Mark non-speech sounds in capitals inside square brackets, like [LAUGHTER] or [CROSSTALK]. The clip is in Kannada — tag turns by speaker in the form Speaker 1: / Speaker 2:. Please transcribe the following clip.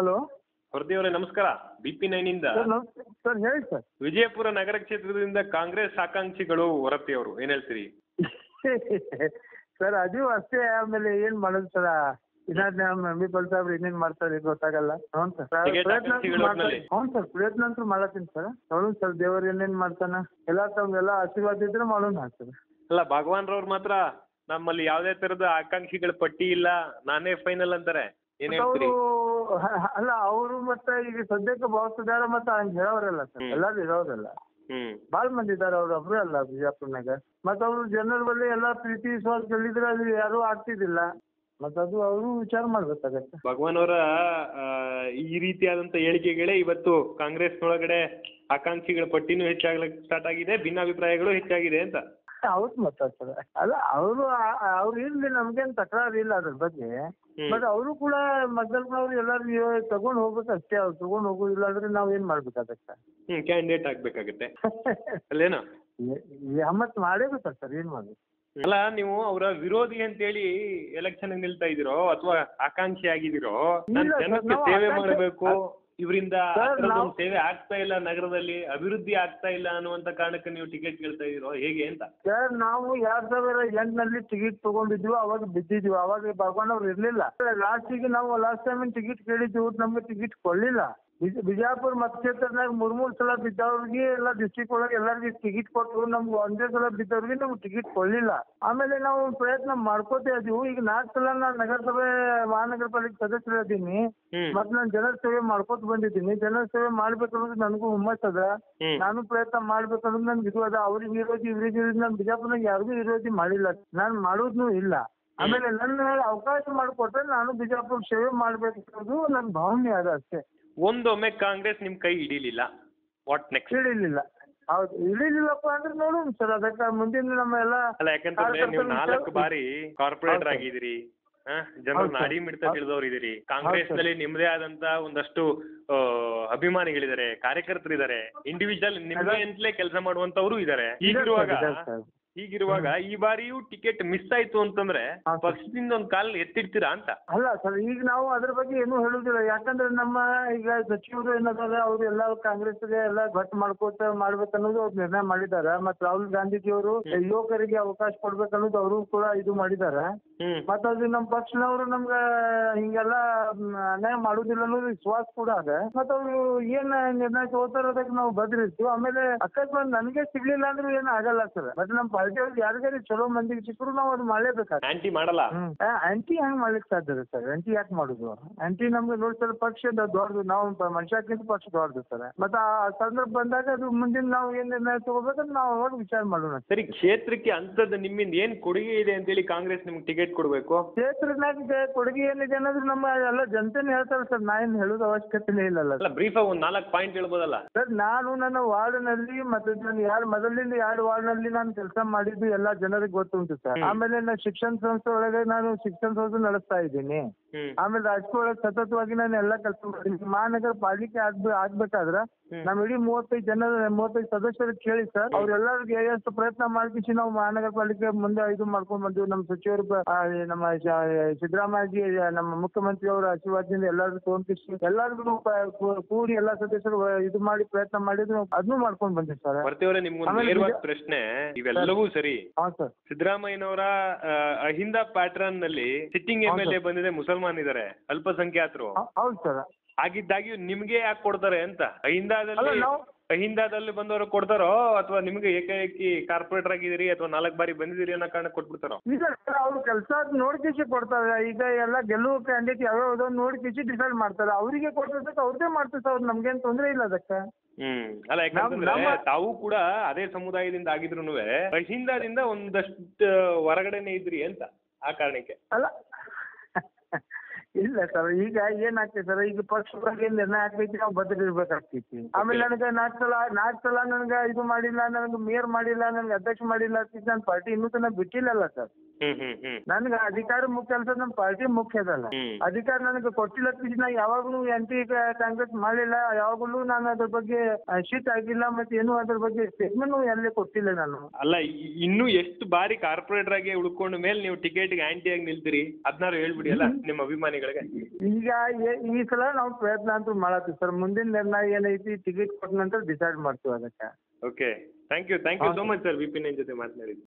Speaker 1: ಹಲೋ?
Speaker 2: ವರದಿ ಅವರೇ ನಮಸ್ಕಾರ ಬಿ ಪಿ ನೈನಿಂದ
Speaker 1: ಸರ್ ನಮಸ್ತೆ. ಸರ್ ಹೇಳಿ ಸರ್.
Speaker 2: ವಿಜಯಪುರ ನಗರ ಕ್ಷೇತ್ರದಿಂದ ಕಾಂಗ್ರೆಸ್ ಆಕಾಂಕ್ಷಿಗಳು ಹೊರತಿ ಅವರು ಏನ್ ಹೇಳ್ತೀರಿ? [LAUGHS]
Speaker 1: ಸರ್ ಅದು ಅಷ್ಟೇ ಆಮೇಲೆ ಏನ್ ಮಾಡೋದು ಸರ್? ಬಿ ಸಾಹೇಬ್ರು ಇನ್ನೇನ್ ಮಾಡ್ತಾರೆ ಗೊತ್ತಾಗಲ್ಲ. ಹ್ಞೂ ಸರ್.
Speaker 2: Ticket
Speaker 1: ಪ್ರಯತ್ನ ಅಂತೂ
Speaker 2: ಆಕಾಂಕ್ಷಿಗಳ
Speaker 1: ಮಾಡ್ತಾ-
Speaker 2: ಒಟ್ನಲ್ಲಿ.
Speaker 1: ಹ್ಞೂ ಸರ್ ಪ್ರಯತ್ನ ಅಂತೂ ಮಾಡತ್ತೀನಿ ಸರ್. ನೋಡೋಣ ಸರ್ ದೇವ್ರು ಏನೇನ್ ಮಾಡ್ತಾನ ಎಲ್ಲ ತಮ್ಗೆಲ್ಲ ಆಶೀರ್ವಾದ ಇದ್ರೆ ಮಾಡೋಣ ಸರ್
Speaker 2: ಅಲ್ಲ ಭಗವಾನ್ ರವ್ರು ಮಾತ್ರ ನಮ್ಮಲ್ಲಿ ಯಾವ್ದೇ ತರದ ಆಕಾಂಕ್ಷಿಗಳ ಪಟ್ಟಿ ಇಲ್ಲ ನಾನೇ ಫೈನಲ್ ಅಂತಾರೆ. ಏನ್ ಹೇಳ್ತೀರಿ?
Speaker 1: ಅವರು ಅಲ್ಲ ಅವರು ಮತ್ತೆ ಈಗ ಸದ್ಯಕ್ಕೆ ಭಾವಿಸಿದಾರ ಮತ್ತೆ ಹಂಗೆ ಹೇಳೋರಲ್ಲ ಸರ್. ಎಲ್ಲರೂ ಇರೋರಲ್ಲ. ಭಾಳ ಮಂದಿ ಇದ್ದಾರೆ ಅವ್ರು ಒಬ್ರು ಅಲ್ಲ ಬಿಜಾಪುರ್ನಾಗ. ಮತ್ತೆ ಅವರು ಜನರ ಬಳಿ ಎಲ್ಲ ಪ್ರೀತಿ ವಿಶ್ವಾಸ ಗೆಲ್ಲಿದ್ರೆ ಅಲ್ಲಿ ಯಾರು ಆಗ್ತಿದ್ದಿಲ್ಲ. ಮತ್ತದು ಅದು ಅವರು ವಿಚಾರ ಮಾಡ್ಬೇಕಾಗತ್ತೆ.
Speaker 2: ಭಗವಾನ್ ಅವರ ಈ ರೀತಿಯಾದಂತ ಹೇಳಿಕೆಗಳೇ ಇವತ್ತು ಕಾಂಗ್ರೆಸ್ ಒಳಗಡೆ ಆಕಾಂಕ್ಷಿಗಳ ಪಟ್ಟಿನೂ ಹೆಚ್ಚಾಗ್ಲಿಕ್ಕೆ ಸ್ಟಾರ್ಟ್ ಆಗಿದೆ ಭಿನ್ನಾಭಿಪ್ರಾಯಗಳು ಹೆಚ್ಚಾಗಿದೆ ಅಂತ.
Speaker 1: ಹೌದು ಮಾತಾಡ್ತಾರೆ ಅಲ್ಲ ಅವರು ಅವ್ರು ಇರ್ಲಿ ನಮ್ಗೇನ್ ತಕರಾರು ಇಲ್ಲ ಅದ್ರ ಬಗ್ಗೆ. ಬಟ್ ಅವರು ಕೂಡ ಮದ್ದಲ್ನವ್ರು ಎಲ್ಲರೂ ತಗೊಂಡ್ ಹೋಗ್ಬೇಕು ಅಷ್ಟೇ ಅವ್ರು ತಗೊಂಡು ಹೋಗೋದಿಲ್ಲ ಅಂದ್ರೆ ನಾವ್ ಏನ್ ಮಾಡ್ಬೇಕಾಗತ್ತೆ?
Speaker 2: ಹ್ಮ್ ಕ್ಯಾಂಡಿಡೇಟ್ ಆಗ್ಬೇಕಾಗತ್ತೆ. ಅಲ್ಲೇನೋ?
Speaker 1: ಮತ್ತೆ ಮಾಡೇಬೇಕಲ್ಲ ಸರ್ ಏನ್ ಮಾಡಿ?
Speaker 2: ಅಲ್ಲ ನೀವು ಅವರ ವಿರೋಧಿ ಅಂತ ಹೇಳಿ ಎಲೆಕ್ಷನ್ ನಿಲ್ತಾ ಇದೀರೋ ಅಥವಾ ಆಕಾಂಕ್ಷಿ ಆಗಿದಿರೋ ಸೇವೆ ಮಾಡಬೇಕು. ಇವರಿಂದ ಸೇವೆ ಆಗ್ತಾ ಇಲ್ಲ ನಗರದಲ್ಲಿ ಅಭಿವೃದ್ಧಿ ಆಗ್ತಾ ಇಲ್ಲ ಅನ್ನುವಂತ ಕಾರಣಕ್ಕೆ ನೀವು ಟಿಕೆಟ್ ಕೇಳ್ತಾ ಇದೀರೋ ಹೇಗೆ ಅಂತ?
Speaker 1: ಸರ್ ನಾವು ಎರಡ್ ಸಾವಿರ ಎಂಟನಲ್ಲಿ ಟಿಕೆಟ್ ತಗೊಂಡಿದ್ವಿ ಅವಾಗ ಬಿದ್ದಿದ್ವಿ ಅವಾಗ ಭಗವಾನ್ ಅವ್ರು ಇರ್ಲಿಲ್ಲ. ಲಾಸ್ಟಿಗೆ ನಾವು ಲಾಸ್ಟ್ ಟೈಮ್ ಟಿಕೆಟ್ ಕೇಳಿದ್ವಿ ನಮ್ಗೆ ಟಿಕೆಟ್ ಕೊಡ್ಲಿಲ್ಲ. ಬಿಜ- ಬಿಜಾಪುರ ಮತಕ್ಷೇತ್ರದಾಗ ಮೂರ್ ಮೂರ್ ಸಲ ಬಿದ್ದವ್ರಿಗೆ ಎಲ್ಲ ಡಿಸ್ಟ್ರಿಕ್ಟ್ ಒಳಗೆ ಎಲ್ಲರಿಗೆ ಟಿಕೆಟ್ ಕೊಟ್ಟರು ನಮ್ಗೆ ಒಂದೇ ಸಲ ಬಿದ್ದವ್ರಿಗೆ ನಮ್ಗೆ ಟಿಕೆಟ್ ಕೊಡ್ಲಿಲ್ಲ. ಆಮೇಲೆ ನಾವು ಪ್ರಯತ್ನ ಮಾಡ್ಕೋತಾ ಇದೀವಿ ಈಗ ನಾಲ್ಕು ಸಲ ನಾನು ನಗರಸಭೆ ಮಹಾನಗರ ಪಾಲಿಕೆ ಸದಸ್ಯರಾದೀನಿ
Speaker 2: ಮತ್
Speaker 1: ಮತ್ತೆ ನಾನು ಜನರ ಸೇವೆ ಮಾಡ್ಕೋತ ಬಂದಿದ್ದೀನಿ. ಜನರ ಸೇವೆ ಮಾಡ್ಬೇಕು ಅನ್ನೋದು ನನಗೂ ಹುಮ್ಮಸ್ ಅದ. ನಾನು ಪ್ರಯತ್ನ ಮಾಡ್ಬೇಕು ಅನ್ನೋದು ನನ್ಗೆ ಇದು ಅದ. ಅವ್ರಿಗೆ ವಿರೋಧಿ ಇವ್ರಿಗೆ ನಾನು ಬಿಜಾಪುರ್ನಾಗ ಯಾರಿಗೂ ವಿರೋಧಿ ಮಾಡಿಲ್ಲ. ನಾನು ಮಾಡೋದ್ನು ಇಲ್ಲ. ಆಮೇಲೆ ನನ್ನ ಅವಕಾಶ ಮಾಡಿಕೊಟ್ರೆ ನಾನು ಬಿಜಾಪುರ ಸೇವೆ ಮಾಡ್ಬೇಕು ಅನ್ನೋದು ನನ್ನ ಭಾವನೆ ಅದ ಅಷ್ಟೇ.
Speaker 2: ಒಂದೊಮ್ಮೆ ಕಾಂಗ್ರೆಸ್ ನಿಮ್ ಕೈ ಹಿಡಿಲಿಲ್ಲ. What next
Speaker 1: ಹಿಡಿಲಿಲ್ಲ. ಹೌದು ಇಳಿಲಿಲ್ಲಪ್ಪ ಅಂದ್ರೆ ನೋಡೋಣ ಸರ್ ಅದಕ್ಕೆ ಮುಂದಿನ ನಮ್ಮ ಎಲ್ಲ
Speaker 2: ಅಲ್ಲ ಯಾಕಂತಂದ್ರೆ ನೀವು ನಾಲ್ಕು ಬಾರಿ ಕಾರ್ಪೊರೇಟರ್. ಆಗಿದ್ದೀರಿ ಜನರು. ನಾಡಿ ಮಿಡಿತ ತಿಳಿದವರು ಇದೀರಿ ಕಾಂಗ್ರೆಸ್ನಲ್ಲಿ ನಿಮ್ಮದೇ ಆದಂತ ಒಂದಷ್ಟು ಅಭಿಮಾನಿಗಳಿದ್ದಾರೆ ಕಾರ್ಯಕರ್ತರಿದ್ದಾರೆ. ಇಂಡಿವಿಜುವಲ್ ನಿಮ್ಗೆ ಅಂತಲೇ ಕೆಲಸ ಮಾಡುವಂತವರು ಇದಾರೆ ಹೀಗಿರುವಾಗ. ಹೀಗಿರುವಾಗ ಈ ಬಾರಿಯೂ ಟಿಕೆಟ್ ಮಿಸ್ ಆಯ್ತು ಅಂತಂದ್ರೆ
Speaker 1: ಹಾ, ಸರ್.
Speaker 2: ಪಕ್ಷದಿಂದ ಒಂದ್ ಕಾಲ್ ಎತ್ತಿಡ್ತೀರಾ ಅಂತ.
Speaker 1: ಅಲ್ಲ ಸರ್ ಈಗ ನಾವು ಅದ್ರ ಬಗ್ಗೆ ಏನು ಹೇಳುದಿಲ್ಲ. ಯಾಕಂದ್ರೆ ನಮ್ಮ ಈಗ ಸಚಿವರು ಏನದಾರ ಅವ್ರು ಎಲ್ಲ ಕಾಂಗ್ರೆಸ್ಗೆ ಎಲ್ಲ ಘಟ್ ಮಾಡ್ಕೋತ ಮಾಡ್ಬೇಕು ಅನ್ನೋದು ಅವ್ರು ನಿರ್ಣಯ ಮಾಡಿದ್ದಾರೆ. ಮತ್ತೆ ರಾಹುಲ್ ಗಾಂಧೀಜಿಯವರು ಯುವಕರಿಗೆ ಅವಕಾಶ ಕೊಡ್ಬೇಕು ಅನ್ನೋದು ಅವರು ಕೂಡ ಇದು ಮಾಡಿದ್ದಾರೆ.
Speaker 2: ಹ್ಮ್.
Speaker 1: ಮತ್ತೆ ಅದು ನಮ್ಮ ಪಕ್ಷನವರು ನಮ್ಗೆ ಹಿಂಗೆಲ್ಲ ಮ್, ಅನ್ಯಾಯ ಮಾಡುದಿಲ್ಲ ಅನ್ನೋದು ವಿಶ್ವಾಸ ಕೂಡ ಅದ ಮತ್ತೆ ಅವ್ರು ಏನ್ ನಿರ್ಣಯ ತಗೋತಾರ ಅದಕ್ಕೆ ನಾವು ಬದ್ರಿರ್ತೀವಿ ಆಮೇಲೆ ಅಕಸ್ಮಾತ್ ನನಗೆ ಸಿಗ್ಲಿಲ್ಲ ಅಂದ್ರೆ ಏನು ಆಗಲ್ಲ ಸರ್. ಮತ್ತೆ ನಮ್ಮ ಪಾರ್ಟಿ ಅವ್ರಿಗೆ ಯಾರಿಗಾರಿ ಚಲೋ ಮಂದಿಗೆ ಸಿಕ್ಕರು ನಾವು ಅದು ಮಾಡಲೇಬೇಕಾಗ್ತದೆ.
Speaker 2: ಆಂಟಿ ಮಾಡಲ್ಲ?
Speaker 1: ಆಂಟಿ ಹೆಂಗ್ ಮಾಡ್ಲಿಕ್ಕೆ ಸಾಧ್ಯ ಇದೆ ಸರ್? ಆಂಟಿ ಯಾಕೆ ಮಾಡುದು? ಆಂಟಿ ನಮ್ಗೆ ನೋಡಿ ಸರ್ ಪಕ್ಷ ದೊಡ್ಡದು. ನಾವು ಮನುಷ್ಯಕ್ಕಿಂತ ಪಕ್ಷ ದೊಡ್ಡದು ಸರ್. ಮತ್ತೆ ಆ ಸಂದರ್ಭ ಬಂದಾಗ ಅದು ಮುಂದಿನ ನಾವು ಏನ್ ನಿರ್ಣಯ ತಗೋಬೇಕಂತ ನಾವು ಅವಾಗ ವಿಚಾರ ಮಾಡೋಣ
Speaker 2: ಸರಿ. ಕ್ಷೇತ್ರಕ್ಕೆ ಅಂತದ್ದು ನಿಮ್ಮಿಂದ ಏನ್ ಕೊಡುಗೆ ಇದೆ ಅಂತ ಹೇಳಿ ಕಾಂಗ್ರೆಸ್ ನಿಮ್ಗೆ ಟಿಕೆಟ್ ಕೊಡಬೇಕು?
Speaker 1: ಕ್ಷೇತ್ರನಾಗ ಕೊಡುಗೆ ಏನಿದೆ ಅನ್ನೋದು ನಮ್ಮ ಎಲ್ಲ ಜನತೆನೇ ಹೇಳ್ತಾರೆ ಸರ್. ನಾ ಏನು ಹೇಳೋದು ಅವಶ್ಯಕತೆನೇ ಇಲ್ಲಲ್ಲ
Speaker 2: ಅಲ್ಲ ಬ್ರೀಫ್ ಆಗಿ ಒಂದ್ ನಾಲ್ಕು ಪಾಯಿಂಟ್ ಹೇಳ್ಬೋದಲ್ಲ?
Speaker 1: ಸರ್ ನಾನು ನನ್ನ ವಾರ್ಡ್ನಲ್ಲಿ ಮತ್ತೆ ನಾನು ಯಾರು ಮೊದಲಿಂದ ಎರಡು ವಾರ್ಡ್ನಲ್ಲಿ ನಾನು ಕೆಲಸ ಮಾಡಿದ್ದು ಎಲ್ಲ ಜನರಿಗೆ ಗೊತ್ತುಂಟು ಸರ್. ಆಮೇಲೆ ನಾನು ಶಿಕ್ಷಣ ಸಂಸ್ಥೆ ಒಳಗೆ ನಾನು ಶಿಕ್ಷಣ ಸಂಸ್ಥೆ ನಡೆಸ್ತಾ ಇದ್ದೀನಿ. ಆಮೇಲೆ ರಾಜಕೀಯ ಸತತವಾಗಿ ನಾನು ಎಲ್ಲಾ ಕೆಲಸ ಮಾಡಿದ್ದೀನಿ ಮಹಾನಗರ ಪಾಲಿಕೆ ಆಗ್ಬೇ ಆಗ್ಬೇಕಾದ್ರ ನಮ್ ಇಡೀ ಮೂವತ್ತೈದು ಜನ ಮೂವತ್ತೈದು ಸದಸ್ಯರು ಕೇಳಿ ಸರ್ ಅವ್ರೆಲ್ಲರಿಗೆ ಎಷ್ಟು ಪ್ರಯತ್ನ ಮಾಡ್ಕಿಸಿ ನಾವು ಮಹಾನಗರ ಪಾಲಿಕೆ ಮುಂದೆ ಇದು ಮಾಡ್ಕೊಂಡ್ ಬಂದಿವಿ. ನಮ್ಮ ಸಚಿವರು ನಮ್ಮ ಸಿದ್ದರಾಮಯ್ಯಜಿ ನಮ್ಮ ಮುಖ್ಯಮಂತ್ರಿ ಅವರ ಆಶೀರ್ವಾದದಿಂದ ಎಲ್ಲಾರು ತಗೊಂಡ್ಕಿಸಿ ಎಲ್ಲರಿಗೂ ಕೂಡಿ ಎಲ್ಲಾ ಸದಸ್ಯರು ಇದು ಮಾಡಿ ಪ್ರಯತ್ನ ಮಾಡಿದ್ರು. ಅದನ್ನು ಮಾಡ್ಕೊಂಡ್ ಬಂದಿವಿ ಸರ್.
Speaker 2: ನಿಮ್ಗೊಂದು ನೇರವಾದ ಪ್ರಶ್ನೆ ಇವೆಲ್ಲವೂ ಸರಿ. ಸಿದ್ದರಾಮಯ್ಯನವರ ಅಹಿಂದ ಪ್ಯಾಟರ್ನ್ನಲ್ಲಿ ಸಿಟ್ಟಿಂಗ್ ಎಂ ಎಲ್ ಎ ಬಂದಿದೆ ಮುಸಲ್ಮಾನ್ ಇದಾರೆ ಅಲ್ಪಸಂಖ್ಯಾತರು.
Speaker 1: ಹೌದು ಸರ್.
Speaker 2: ನಿಮ್ಗೆ ಯಾಕೆ ಕೊಡ್ತಾರೆ ಅಂತ? ಅಹಿಂದಾದಲ್ಲಿ
Speaker 1: ಅಲ್ಲ, ನಾವು-
Speaker 2: ಅಹಿಂದಾದಲ್ಲಿ ಬಂದವರು ಕೊಡ್ತಾರೋ ಅಥವಾ ನಿಮ್ಗೆ ಏಕಾಏಕಿ ಕಾರ್ಪೊರೇಟರ್ ಆಗಿದ್ದೀರಿ ಅಥವಾ ನಾಲ್ಕು ಬಾರಿ ಬಂದಿದ್ದೀರಿ ಅನ್ನೋ ಕಾರಣ ಕೊಟ್ಬಿಡ್ತಾರೋ?
Speaker 1: ಸರ್ ಅವ್ರ ಕೆಲಸ ನೋಡ್ಕಿಸಿ ಕೊಡ್ತಾರೆ. ಈಗ ಎಲ್ಲ ಗೆಲುವು ಕ್ಯಾಂಡಿಡೇಟ್ ಯಾವ್ಯಾವ್ದು ನೋಡ್ಕಿಸಿ ಡಿಸೈಡ್ ಮಾಡ್ತಾರೆ. ಅವರಿಗೆ ಕೊಟ್ಟಿರ್ತಕ್ಕ ಅವ್ರದ್ದೇ ಮಾಡ್ತಾರೆ ಸರ್ ನಮ್ಗೇನು ತೊಂದರೆ ಇಲ್ಲ ಅದಕ್ಕೆ.
Speaker 2: ಹ್ಮ್ ಅಲ್ಲ ಯಾಕಂತಂದ್ರೆ
Speaker 1: ನಮ್ಮ-
Speaker 2: ತಾವು ಕೂಡ ಅದೇ ಸಮುದಾಯದಿಂದ ಆಗಿದ್ರು ಅಹಿಂದಾದಿಂದ ಒಂದಷ್ಟು ಹೊರಗಡೆನೆ ಇದ್ರಿ ಅಂತ ಆ ಕಾರಣಕ್ಕೆ.
Speaker 1: ಅಲ್ಲ ಇಲ್ಲ ಸರ್ ಈಗ ಏನಾಗ್ತದೆ ಸರ್ ಈಗ ಪಕ್ಷವಾಗಿ ನಿರ್ಣಯ ಆಗ್ತೈತಿ ನಾವು ಬದ್ರಿರ್ಬೇಕಾಗ್ತೈತಿ ಆಮೇಲೆ ನನಗೆ ನಾಲ್ಕು ಸಲ ನಾಲ್ಕು ಸಲ ನನಗೆ ಇದು ಮಾಡಿಲ್ಲ ನನಗೆ ಮೇಯರ್ ಮಾಡಿಲ್ಲ ನನಗೆ ಅಧ್ಯಕ್ಷ ಮಾಡಿಲ್ಲ ಅಂತ ನನ್ನ ಪಾರ್ಟಿ ಇನ್ನೂ ತನಕ ಬಿಟ್ಟಿಲ್ಲಲ್ಲ ಸರ್ ನನಗೆ ಅಧಿಕಾರ ಮುಖ್ಯ ಅಲ್ಲ ಸರ್ ನಮ್ಮ ಪಾರ್ಟಿ ಮುಖ್ಯ ಅದಲ್ಲ ಅಧಿಕಾರ ನನಗೆ ಕೊಟ್ಟಿಲ್ಲ ನಾ ಯಾವಾಗಲೂ ಆಂಟಿ ಕಾಂಗ್ರೆಸ್ ಮಾಡಿಲ್ಲ ಯಾವಾಗಲೂ ನಾನು ಅದ್ರ ಬಗ್ಗೆ ಶೀತ ಆಗಿಲ್ಲ ಮತ್ತೆ ಏನು ಅದ್ರ ಬಗ್ಗೆ ಸ್ಟೇಟ್ಮೆಂಟ್ ಎಲ್ಲೇ ಕೊಟ್ಟಿಲ್ಲ ನಾನು.
Speaker 2: ಅಲ್ಲ ಇನ್ನು ಎಷ್ಟು ಬಾರಿ ಕಾರ್ಪೊರೇಟರ್ ಆಗಿ ಉಳ್ಕೊಂಡ ಮೇಲೆ ನೀವು ಟಿಕೆಟ್ಗೆ ಆಂಟಿ ಆಗಿ ನಿಲ್ತೀರಿ? ಅದ್ನಾರು ಹೇಳ್ಬಿಡಿ ಅಲ್ಲ ನಿಮ್ಮ ಅಭಿಮಾನಿಗಳು. ಚುನಾವಣೆಗಳಿಗೆ
Speaker 1: ಈಗ ಏ- ಈ ಸಲ ನಾವು ಪ್ರಯತ್ನ ಅಂತೂ ಮಾಡತ್ತೀವಿ ಸರ್. ಮುಂದಿನ ನಿರ್ಣಯ ಏನೈತಿ ಟಿಕೆಟ್ ಕೊಟ್ಟ ನಂತರ ಡಿಸೈಡ್ ಮಾಡ್ತೀವಿ ಅದಕ್ಕೆ.
Speaker 2: Okay thank you thank you so much sir Vipin ಜೊತೆ ಮಾತನಾಡಿದ್ದು.